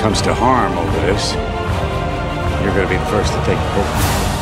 comes to harm over this, you're going to be the first to take the bullet.